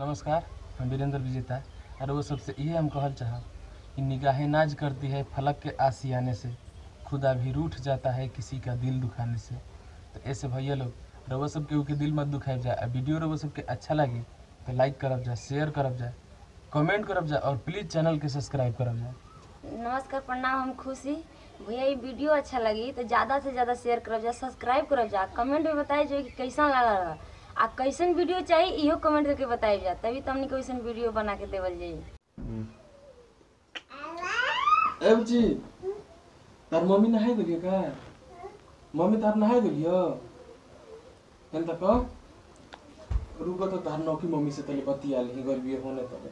नमस्कार, हम वीरेंद्र विजेता और वो सबसे ये हम कहल चाहब कि निगाहें नाज करती है फलक के आसियाने से। खुदा भी रूठ जाता है किसी का दिल दुखाने से। तो ऐसे भैया लोग रउआ सब केहू के दिल मत दुखाए जाए। वीडियो रउआ सबके अच्छा लगी तो लाइक करब जाए शेयर करब जाए कमेंट करब जाए, और प्लीज़ चैनल के सब्सक्राइब करब जाए। नमस्कार प्रणाम, हम खुशी। भैया, ये वीडियो अच्छा लगी तो ज़्यादा से ज़्यादा शेयर करब जाए सब्सक्राइब करब जा कमेंट में बताए जो कि कैसा लगा रहा। आ, कैसन वीडियो चाहिए इहो कमेंट करके बताई जा, तभी तो हमने कैसन वीडियो बना के देवल जाई। ए बुची तार मम्मी नहाई गेलियो का? मम्मी तार नहाई गेलियो हेन तक रुको तो तार नौकी मम्मी से तले बतिया ली गर्मी होने तले।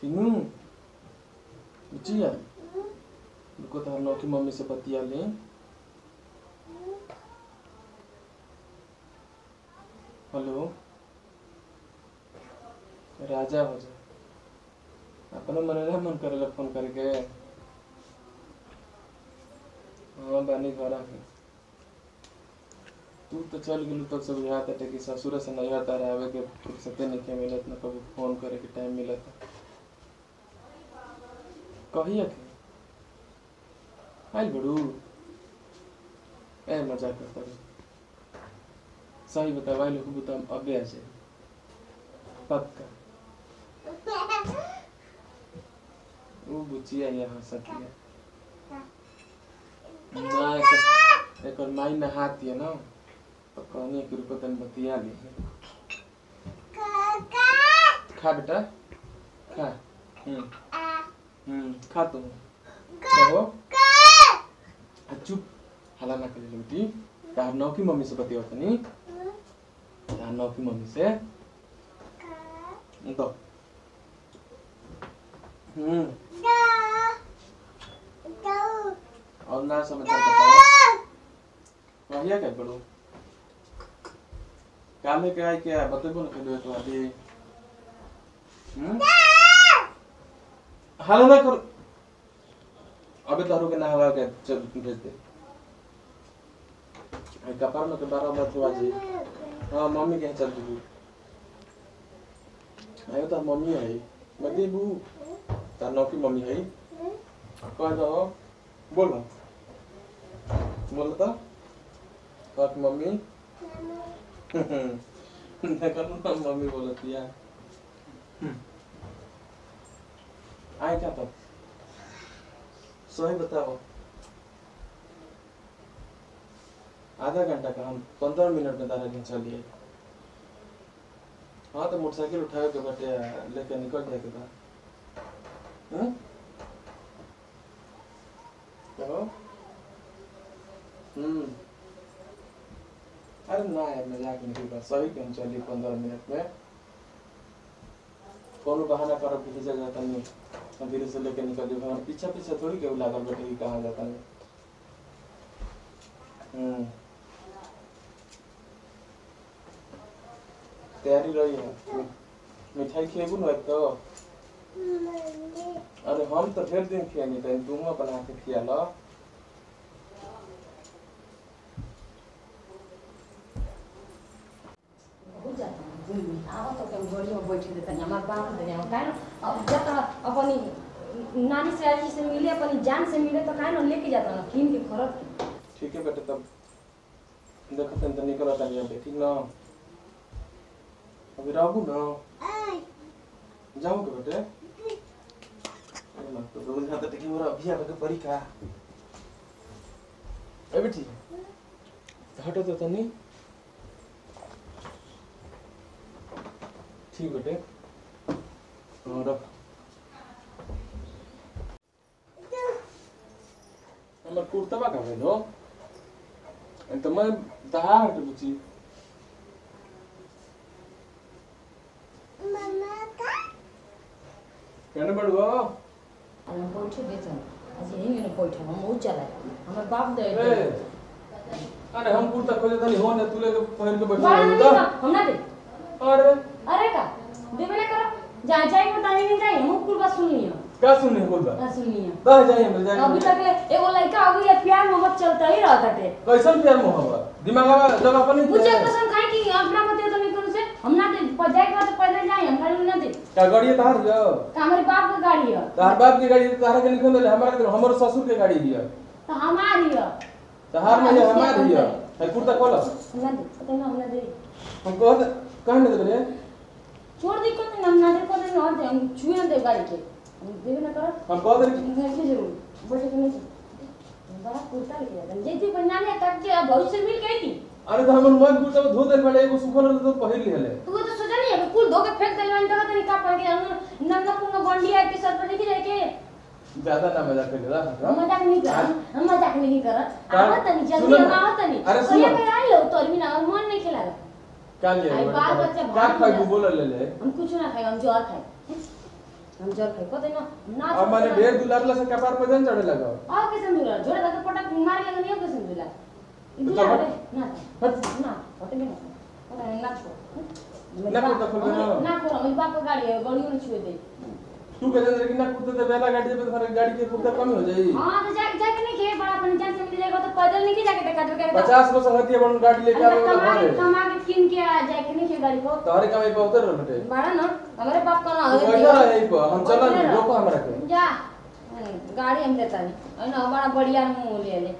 ठीक नु बुची यार, रुको तार नौकी मम्मी से बतिया ली। हेलो। राजा जा। अपने मन मन करेला फ़ोन करके। हाँ बानी घर आके तू तो चल गेलू सब याद है कि ससुर से नहीं आता रहे के फुर्सते नहीं के मिलत न कभी फ़ोन करे के टाइम मिलत कहिए के? आइल बड़ू। ए, मज़ाक करता रहे सही बता भाई लोग बता अबे आ जाए। पक्का। वो बुचिया यहाँ सकिया ना एकर एकर माई नहाती है ना। तो कहनी कि रुको तन बतिया ली खा बेटा। खा। हम्म। हम्म। खा तो। कहो। चुप। हला ना करे बेटी। तार नौ की मम्मी से बतिया तनी तार नौ की मम्मी से दो और ना समाचार बताओ कहिया क्या बड़ो काले के आई क्या बतेबो ना कहियो तो अभी हाल ना कर अबे तारू के ना हवा के भेज दे कपार में के बारह मत हुआ जी हाँ मम्मी के चल जी आयो तो मम्मी है मदी बू तार नौकी मम्मी है कह दो बोलो बोलो तो और मम्मी देखो ना मम्मी बोलती है आए क्या तब सही बताओ आधा घंटा का हम पंद्रह मिनट में दारा चलिए हाँ तो मोटरसाइकिल उठावे के बटे लेके निकल जाए के बाद हाँ? हम्म। अरे ना यार, मज़ाक नहीं की सही कहीं पंद्रह मिनट में। बहाना कि जाता नहीं। हम धीरे से लेके निकल हमारे पीछे पीछे थोड़ी केहू लागल बैठे कि कहाँ जाता नहीं हम्म। तैयारी रही है मिठाई खेबू ना तो अरे हम तो ढेर दिन खियानी तो तुम बना के खिया लो नानी से आजी से मिले अपनी जान से मिले तो काहे ना लेके जाता ना कीन के खरद ठीक है बेटे तब देखो तन तो निकल आता नहीं ठीक ना अभी रहू ना जाऊँगे बेटे अरे मत तो रोज हाथ टेकी मोरा अभी आवे के परी का ए बेटी हटो तो तनी ठीक बेटे हाँ रख हमर कुर्तबा का भेलो तो मैं दहा हट बुची हम बैठे बेचन आज यही में बैठे हम बहुत चला हमर बाप दे ए अरे हम कुर्ता खोजे तनी हो ने तुले के पहन के बैठो बाहर तो हम ना दे। अरे। अरे का? देवे ना करो। जहाँ जाए बताने नहीं जाए। हम कुल बात सुननी है क्या सुनने बोल बा ना सुननी है कह जाइए मिल अभी जाएँगे तक एगो लड़का हो गया प्यार मोहब्बत चलता ही रहता थे। कैसन प्यार मोहब्बत? दिमाग में जगह पर नहीं थे। पसंद खाए कि अपना बते तो नहीं करो से हम ना दे के गाड़ी है तहार हियो तो हमारे बाप का गाड़ी है। तहार बाप की गाड़ी तहार के निकल दे हमारा के हमर ससुर के गाड़ी हियो तो हमारी है। तहार में है हमार हियो है। कुर्ता खोलो। हमरा दे ना हमरा दे। हम कह दे कहाँ ने देबे छोड़ दी को ना ना दे को दे ना दे हम छुए ना दे गाड़ी के। हम देवे ना कर। हम कह दे। के ज़रूर बैठे के नहीं बड़ा कुर्ता लेके जाता जैसे बनाने तक के भविष्य मिल गई थी। अरे तो हमर मन कुर्ता धो दे पड़े एगो सुखल तो पहिर लिहले तो तो धो के फेंक देले नहीं का पड़ गया नन्ना पुंगा बंडी है के सर पर लेके जाके ज़्यादा ना मज़ाक कर ला हम मज़ाक नहीं कर हम मज़ाक नहीं कर का- आवत नहीं जल्दी सुनो हम आवत नहीं अरे कहिए सुनो। पे आई लो तो भी ना मन नहीं खिला का लिए आई बाल बच्चा का भाग खाई बोल ले ले? हम कुछ ना खाए हम ज़ोर खाए। हम ज़ोर खाए को ना ना अब माने ढेर दुलारला से कपार पे जन चढ़े लगा और कैसे मिला? जोरे का पटक मार के नहीं कैसे तो इधर हट। रे ना। हट। ना होते नहीं ना ना छोड़। खोल खोल का है तू कह दे कि ना कुर्ते ते बेला गाड़ी पे सारे गाड़ी के कुर्ता कम हो जाई हाँ तो जाके जाके नहीं के बड़ा अपन जान से मिल जाएगा तो पैदल नहीं के जाके देखा तो क्या 50 को संगति बन गाड़ी लेके आवे वाला कमा कमा के किन के आ जाके नहीं के गाड़ी को तोहरे कमाई पे उतर रहे बड़ा ना हमारे बाप का ना तू बैठा रहे हम चला रोको हमरा के जा गाड़ी हम देता नहीं ना बड़ा बढ़िया मुँह ले ले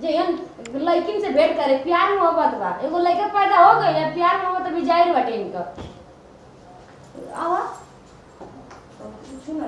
जे हम लड़किन से भेंट करे, प्यार मोहब्बत बा। एगो लड़का पैदा हो गई है प्यार मोहब्बत अभी ज़ाहिर बाटे इनका। आवा सुन